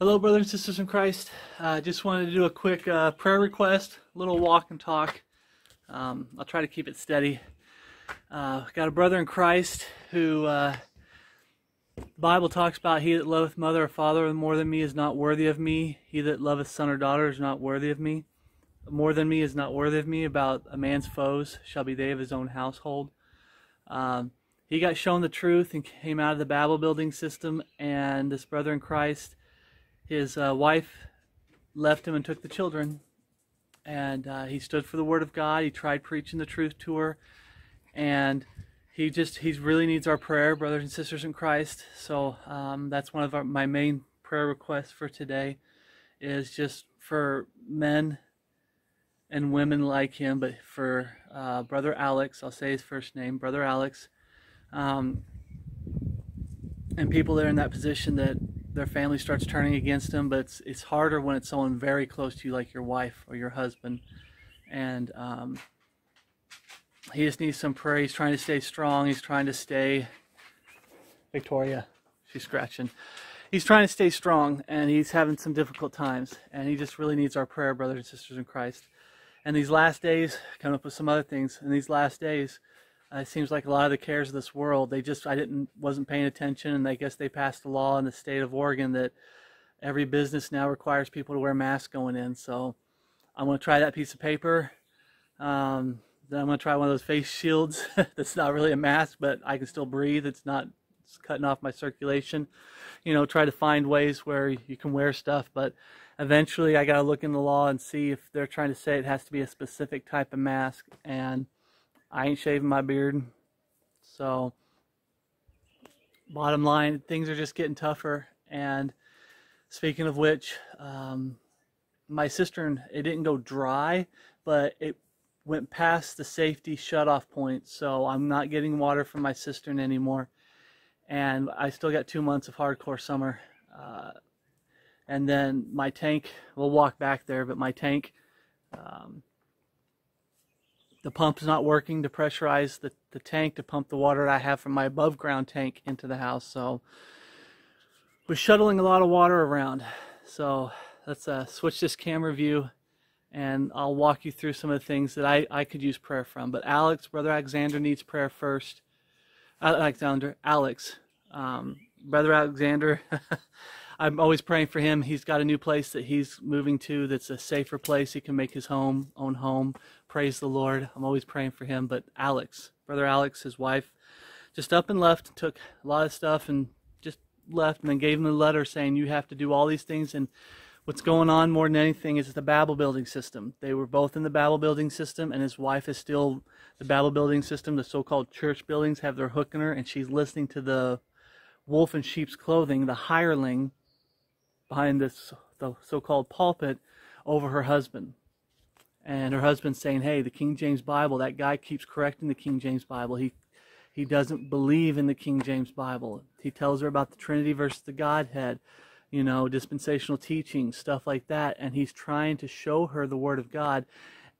Hello, brothers and sisters in Christ. I uh, just wanted to do a quick uh, prayer request, a little walk and talk. Um, I'll try to keep it steady. Uh, got a brother in Christ who uh, the Bible talks about he that loveth mother or father more than me is not worthy of me. He that loveth son or daughter is not worthy of me. More than me is not worthy of me. About a man's foes shall be they of his own household. Um, he got shown the truth and came out of the Babel building system, and this brother in Christ his uh, wife left him and took the children. And uh, he stood for the word of God. He tried preaching the truth to her. And he just, he really needs our prayer, brothers and sisters in Christ. So um, that's one of our, my main prayer requests for today is just for men and women like him, but for uh, Brother Alex, I'll say his first name, Brother Alex, um, and people that are in that position that their family starts turning against them, but it's, it's harder when it's someone very close to you, like your wife or your husband. And um, he just needs some prayer. He's trying to stay strong. He's trying to stay. Victoria, she's scratching. He's trying to stay strong, and he's having some difficult times. And he just really needs our prayer, brothers and sisters in Christ. And these last days, coming up with some other things. In these last days, it seems like a lot of the cares of this world, they just, I didn't, wasn't paying attention, and I guess they passed a law in the state of Oregon that every business now requires people to wear masks going in. So I'm going to try that piece of paper. Um, then I'm going to try one of those face shields that's not really a mask, but I can still breathe. It's not it's cutting off my circulation. You know, try to find ways where you can wear stuff, but eventually I got to look in the law and see if they're trying to say it has to be a specific type of mask. And I ain't shaving my beard. So, bottom line, things are just getting tougher. And speaking of which, um, my cistern, it didn't go dry, but it went past the safety shutoff point. So, I'm not getting water from my cistern anymore. And I still got two months of hardcore summer. Uh, and then my tank, we'll walk back there, but my tank, um, the pump's not working to pressurize the, the tank to pump the water I have from my above ground tank into the house. So we're shuttling a lot of water around. So let's uh, switch this camera view and I'll walk you through some of the things that I, I could use prayer from. But Alex, Brother Alexander needs prayer first. Alexander, Alex, um, Brother Alexander, I'm always praying for him. He's got a new place that he's moving to that's a safer place. He can make his home, own home. Praise the Lord. I'm always praying for him. But Alex, brother Alex, his wife, just up and left, took a lot of stuff and just left and then gave him a letter saying, You have to do all these things. And what's going on more than anything is the Babel building system. They were both in the Babel building system, and his wife is still the Babel building system. The so called church buildings have their hook in her, and she's listening to the wolf in sheep's clothing, the hireling behind this the so-called pulpit over her husband. And her husband saying hey the king james bible that guy keeps correcting the king james bible. He he doesn't believe in the king james bible. He tells her about the trinity versus the godhead you know dispensational teaching stuff like that. And he's trying to show her the word of god.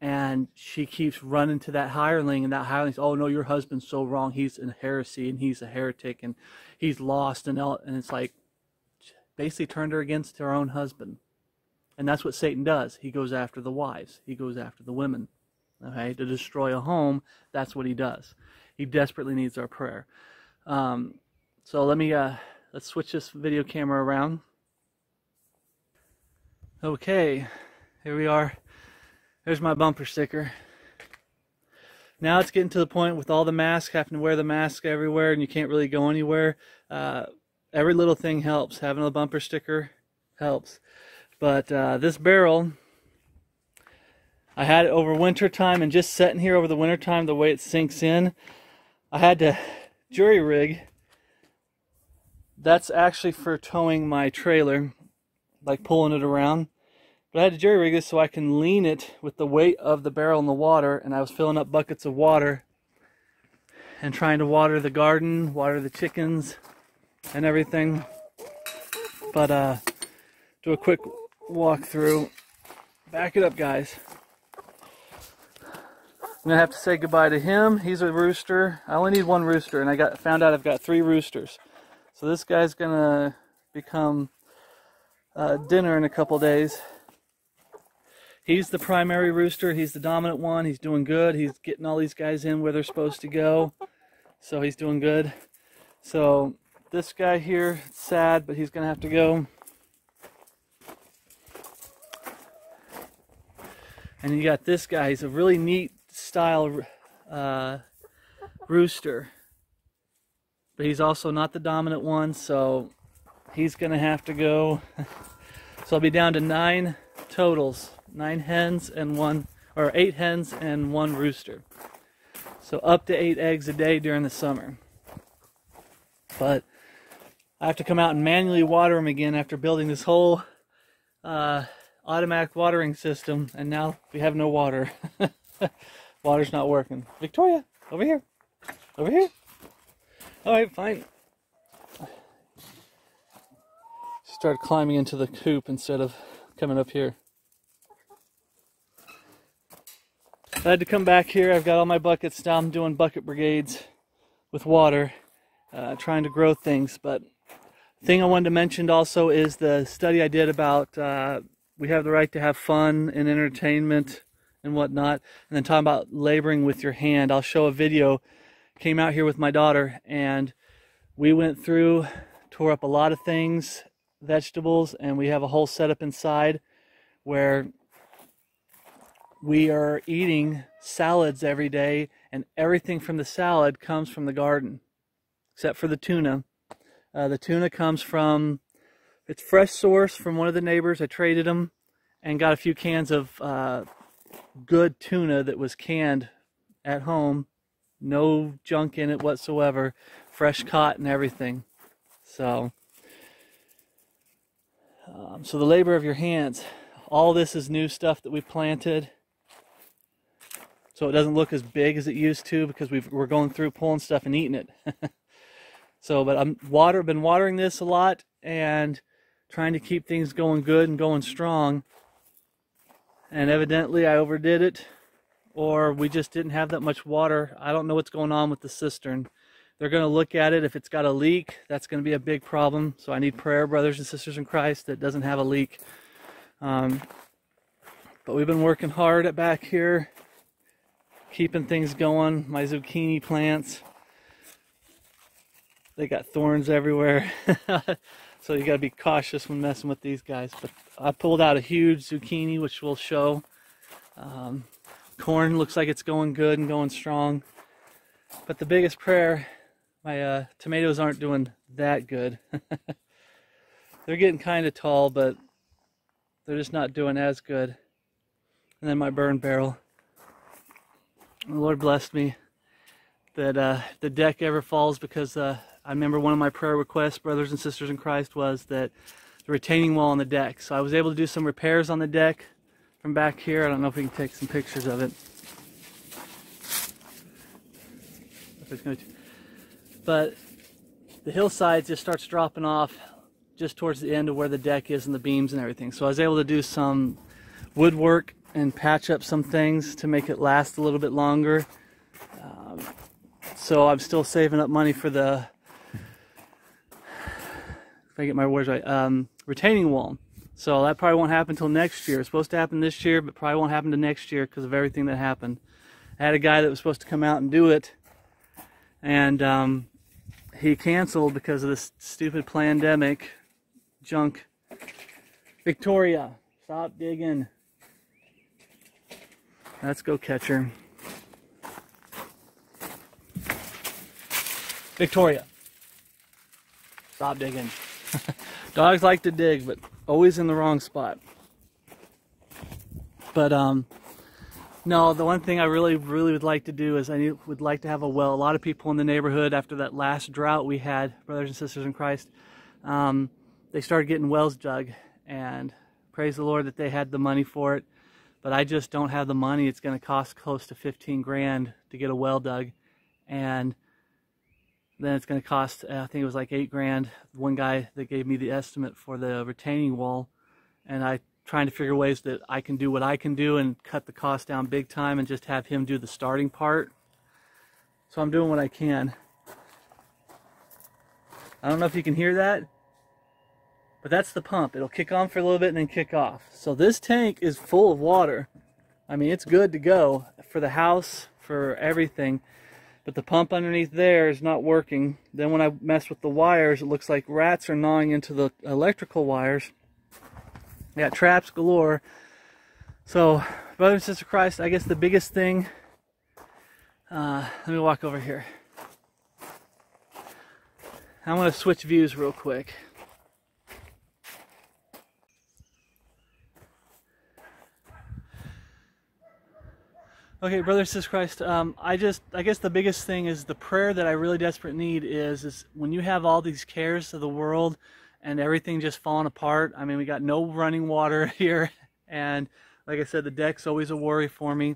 And she keeps running to that hireling and that hireling oh no your husband's so wrong. He's in heresy and he's a heretic and he's lost and all, and it's like basically turned her against her own husband. And that's what Satan does. He goes after the wives. He goes after the women. Okay, to destroy a home, that's what he does. He desperately needs our prayer. Um, so let me uh, let's switch this video camera around. Okay, here we are. There's my bumper sticker. Now it's getting to the point with all the masks, having to wear the mask everywhere, and you can't really go anywhere. Uh, every little thing helps. Having a bumper sticker helps. But uh, this barrel, I had it over winter time and just sitting here over the winter time, the way it sinks in, I had to jury rig. That's actually for towing my trailer, like pulling it around. But I had to jury rig this so I can lean it with the weight of the barrel in the water, and I was filling up buckets of water and trying to water the garden, water the chickens, and everything. But uh, do a quick walk through. Back it up, guys. I'm gonna have to say goodbye to him. He's a rooster. I only need one rooster, and I got found out I've got three roosters. So this guy's gonna become uh, dinner in a couple days. He's the primary rooster. He's the dominant one. He's doing good. He's getting all these guys in where they're supposed to go. So he's doing good. So this guy here, sad, but he's going to have to go. And you got this guy. He's a really neat style uh, rooster. But he's also not the dominant one, so he's going to have to go. so I'll be down to nine totals. Nine hens and one, or eight hens and one rooster. So up to eight eggs a day during the summer. But I have to come out and manually water them again after building this whole uh, automatic watering system, and now we have no water. Water's not working. Victoria, over here. Over here. All right, fine. She started climbing into the coop instead of coming up here. I had to come back here. I've got all my buckets now. I'm doing bucket brigades with water, uh, trying to grow things. But thing I wanted to mention also is the study I did about uh, we have the right to have fun and entertainment and whatnot. And then talking about laboring with your hand. I'll show a video. Came out here with my daughter and we went through, tore up a lot of things, vegetables, and we have a whole setup inside where we are eating salads every day and everything from the salad comes from the garden except for the tuna. Uh, the tuna comes from, it's fresh source from one of the neighbors. I traded them and got a few cans of uh, good tuna that was canned at home. No junk in it whatsoever. Fresh caught and everything. So, um, so the labor of your hands. All this is new stuff that we planted. So it doesn't look as big as it used to because we are going through pulling stuff and eating it. so, but I'm water been watering this a lot and trying to keep things going good and going strong and evidently I overdid it or we just didn't have that much water. I don't know what's going on with the cistern. They're going to look at it. If it's got a leak, that's going to be a big problem. So I need prayer, brothers and sisters in Christ, that doesn't have a leak. Um, but we've been working hard at back here, keeping things going. My zucchini plants, they got thorns everywhere. So you got to be cautious when messing with these guys. But I pulled out a huge zucchini, which we'll show. Um, corn looks like it's going good and going strong. But the biggest prayer, my uh, tomatoes aren't doing that good. they're getting kind of tall, but they're just not doing as good. And then my burn barrel. The Lord blessed me that uh, the deck ever falls because uh, I remember one of my prayer requests, brothers and sisters in Christ, was that the retaining wall on the deck. So I was able to do some repairs on the deck from back here. I don't know if we can take some pictures of it. But the hillside just starts dropping off just towards the end of where the deck is and the beams and everything. So I was able to do some woodwork and patch up some things to make it last a little bit longer. Um, so I'm still saving up money for the if I get my words right, um, retaining wall. So that probably won't happen until next year. It's supposed to happen this year, but probably won't happen to next year because of everything that happened. I had a guy that was supposed to come out and do it, and um, he canceled because of this stupid pandemic junk. Victoria, stop digging. Let's go catch her. Victoria, stop digging. Dogs like to dig, but always in the wrong spot. But um, no, the one thing I really, really would like to do is I would like to have a well. A lot of people in the neighborhood after that last drought we had, brothers and sisters in Christ, um, they started getting wells dug, and praise the Lord that they had the money for it. But I just don't have the money. It's going to cost close to 15 grand to get a well dug, and then it's going to cost, uh, I think it was like eight grand. One guy that gave me the estimate for the retaining wall, and I trying to figure ways that I can do what I can do and cut the cost down big time and just have him do the starting part. So I'm doing what I can. I don't know if you can hear that. But that's the pump. It'll kick on for a little bit and then kick off. So this tank is full of water. I mean, it's good to go for the house, for everything. But the pump underneath there is not working. Then when I mess with the wires, it looks like rats are gnawing into the electrical wires. I got traps galore. So, brother and sister Christ, I guess the biggest thing, uh, let me walk over here. I'm going to switch views real quick. Okay, brother, sister Christ, um, I just, I guess the biggest thing is the prayer that I really desperate need is, is when you have all these cares of the world and everything just falling apart. I mean, we got no running water here, and like I said, the deck's always a worry for me.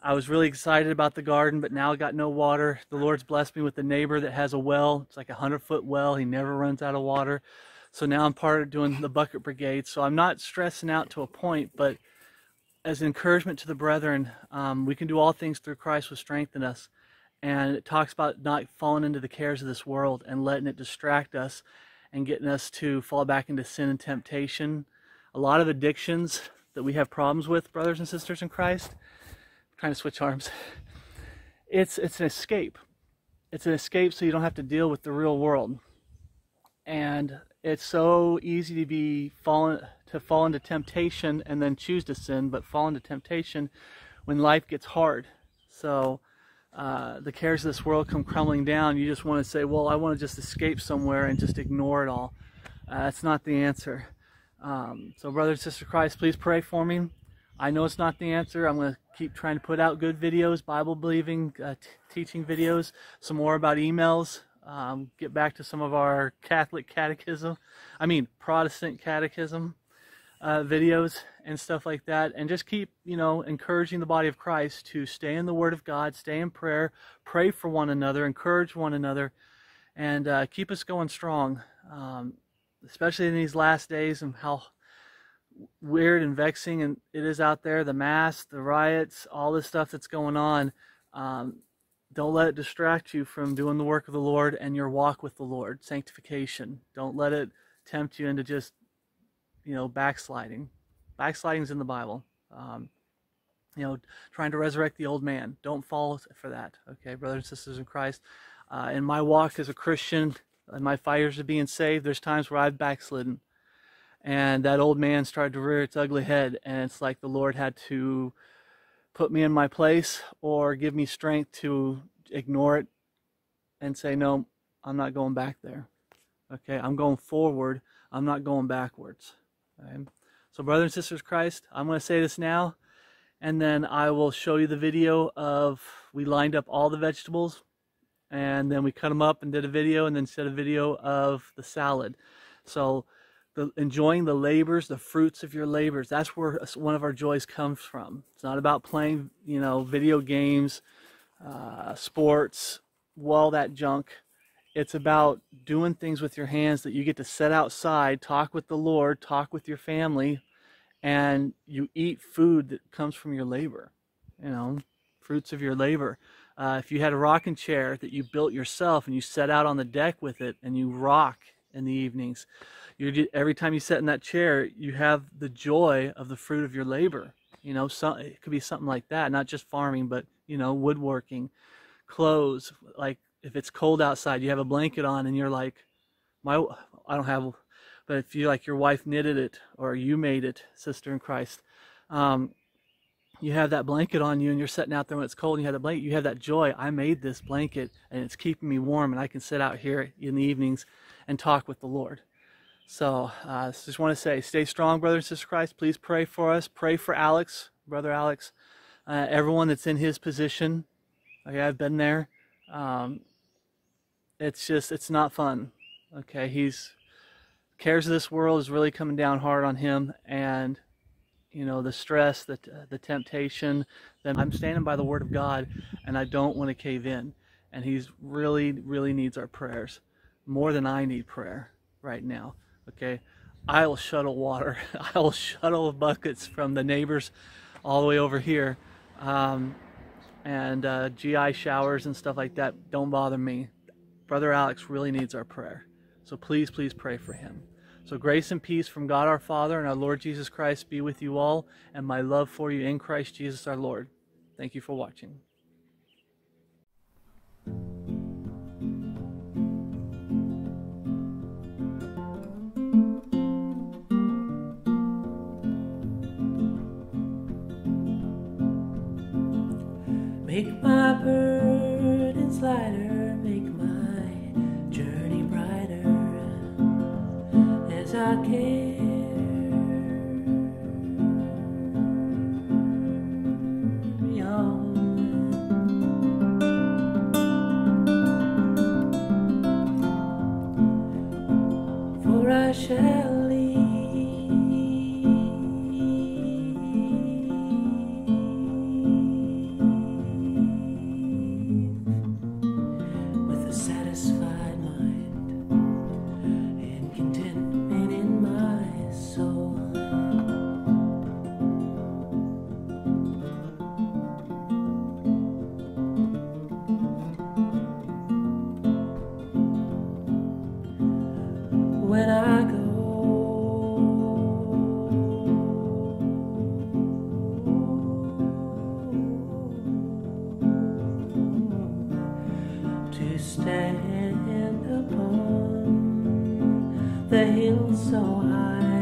I was really excited about the garden, but now I got no water. The Lord's blessed me with a neighbor that has a well. It's like a hundred foot well. He never runs out of water. So now I'm part of doing the bucket brigade. So I'm not stressing out to a point, but as encouragement to the brethren, um, we can do all things through Christ who strengthen us. And it talks about not falling into the cares of this world and letting it distract us and getting us to fall back into sin and temptation. A lot of addictions that we have problems with, brothers and sisters in Christ. I'm trying to switch arms. It's it's an escape. It's an escape so you don't have to deal with the real world. And it's so easy to be fallen to fall into temptation and then choose to sin, but fall into temptation when life gets hard. So uh, the cares of this world come crumbling down. You just want to say, well, I want to just escape somewhere and just ignore it all. Uh, that's not the answer. Um, so, brother and sister Christ, please pray for me. I know it's not the answer. I'm going to keep trying to put out good videos, Bible believing, uh, teaching videos, some more about emails, um, get back to some of our Catholic catechism, I mean, Protestant catechism uh, videos and stuff like that, and just keep, you know, encouraging the body of Christ to stay in the Word of God, stay in prayer, pray for one another, encourage one another, and uh, keep us going strong, um, especially in these last days and how weird and vexing and it is out there the mass, the riots, all this stuff that's going on. Um, don't let it distract you from doing the work of the Lord and your walk with the Lord, sanctification. Don't let it tempt you into just you know, backsliding. Backsliding's in the Bible. Um, you know, trying to resurrect the old man. Don't fall for that. Okay, brothers and sisters in Christ. Uh, in my walk as a Christian, in my fires of being saved, there's times where I've backslidden. And that old man started to rear its ugly head. And it's like the Lord had to put me in my place or give me strength to ignore it and say, no, I'm not going back there. Okay, I'm going forward. I'm not going backwards. Okay? So brothers and sisters Christ, I'm going to say this now, and then I will show you the video of we lined up all the vegetables, and then we cut them up and did a video, and then set a video of the salad. So the, enjoying the labors, the fruits of your labors, that's where one of our joys comes from. It's not about playing, you know, video games, uh, sports, all that junk. It's about doing things with your hands that you get to set outside, talk with the Lord, talk with your family, and you eat food that comes from your labor. You know, fruits of your labor. Uh, if you had a rocking chair that you built yourself and you set out on the deck with it and you rock in the evenings, you every time you sit in that chair, you have the joy of the fruit of your labor. You know, it could be something like that, not just farming, but you know, woodworking, clothes, like if it's cold outside, you have a blanket on and you're like, my, I don't have, but if you like your wife knitted it or you made it, sister in Christ, um, you have that blanket on you and you're sitting out there when it's cold and you have that blanket, you have that joy. I made this blanket and it's keeping me warm and I can sit out here in the evenings and talk with the Lord. So I uh, just want to say, stay strong, brother and sister Christ. Please pray for us. Pray for Alex, brother Alex, uh, everyone that's in his position. Okay, I've been there. Um, it's just it's not fun. Okay, he's cares of this world is really coming down hard on him, and you know the stress, the the temptation. Then I'm standing by the Word of God, and I don't want to cave in. And he's really, really needs our prayers more than I need prayer right now. Okay, I will shuttle water. I will shuttle buckets from the neighbors all the way over here. Um, and uh, GI showers and stuff like that don't bother me. Brother Alex really needs our prayer. So please, please pray for him. So, grace and peace from God our Father and our Lord Jesus Christ be with you all, and my love for you in Christ Jesus our Lord. Thank you for watching. Make my burdens lighter, I carry to stand upon the hill so high.